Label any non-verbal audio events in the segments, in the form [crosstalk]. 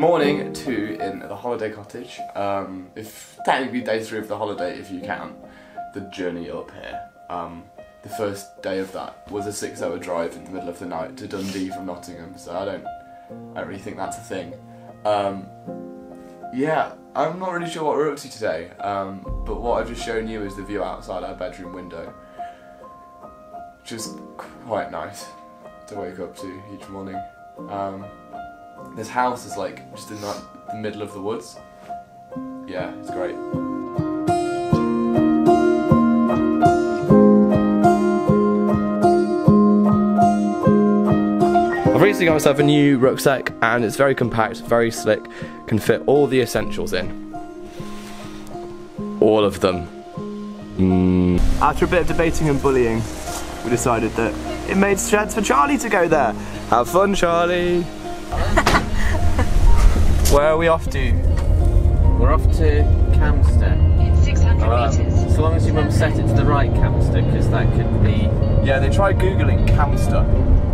morning two in the holiday cottage. Um, if technically day three of the holiday, if you count the journey up here. Um, the first day of that was a six-hour drive in the middle of the night to Dundee from Nottingham, so I don't, I don't really think that's a thing. Um, yeah, I'm not really sure what we're up to today, um, but what I've just shown you is the view outside our bedroom window, which is quite nice to wake up to each morning. Um, this house is like just in the, the middle of the woods. Yeah, it's great. I've recently got myself a new rucksack and it's very compact, very slick, can fit all the essentials in. All of them. Mm. After a bit of debating and bullying, we decided that it made sense for Charlie to go there. Have fun, Charlie! Where are we off to? We're off to Camster. It's 600 Uh, metres. so long as your mum set it to the right Camster, because that could be. Yeah, they tried googling Camster.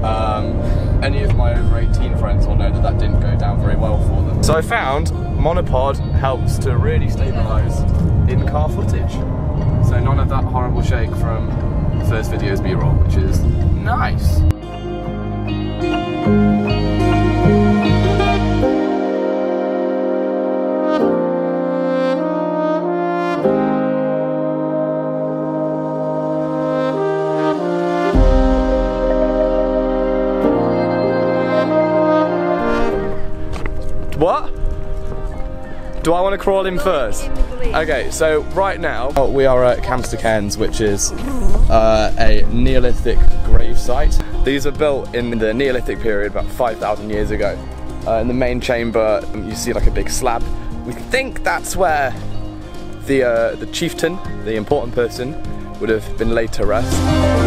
Um, any of my over 18 friends will know that that didn't go down very well for them. So I found monopod helps to really stabilise in car footage. So none of that horrible shake from the first video's B-roll, which is nice. What? Do I want to crawl in first? Okay, so right now oh, we are at Camster Cairns, which is uh, a Neolithic grave site. These were built in the Neolithic period about 5,000 years ago. Uh, in the main chamber, um, you see like a big slab. We think that's where the uh, the chieftain, the important person, would have been laid to rest.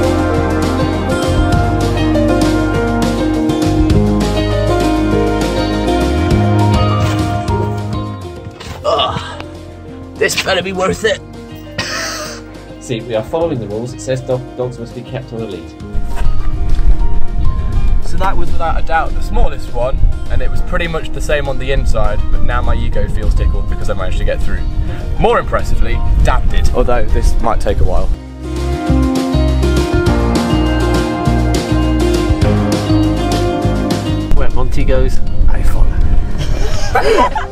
Better be worth it. See, we are following the rules. It says dog, dogs must be kept on a lead. So that was without a doubt the smallest one, and it was pretty much the same on the inside, but now my ego feels tickled because I managed to get through. More impressively, Dad did, although this might take a while. Where Monty goes, I follow. [laughs]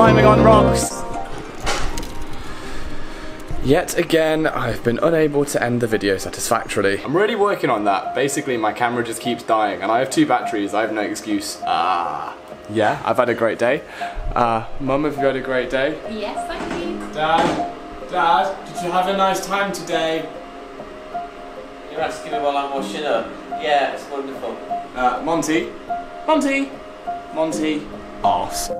climbing on rocks. Yet again, I've been unable to end the video satisfactorily. I'm really working on that. Basically, my camera just keeps dying, and I have two batteries. I have no excuse. Ah. Yeah, I've had a great day. Uh, Mum, have you had a great day? Yes, thank you. Dad, Dad, did you have a nice time today? You're asking me while I'm washing up. Yeah, it's wonderful. Uh, Monty, Monty, Monty, arse.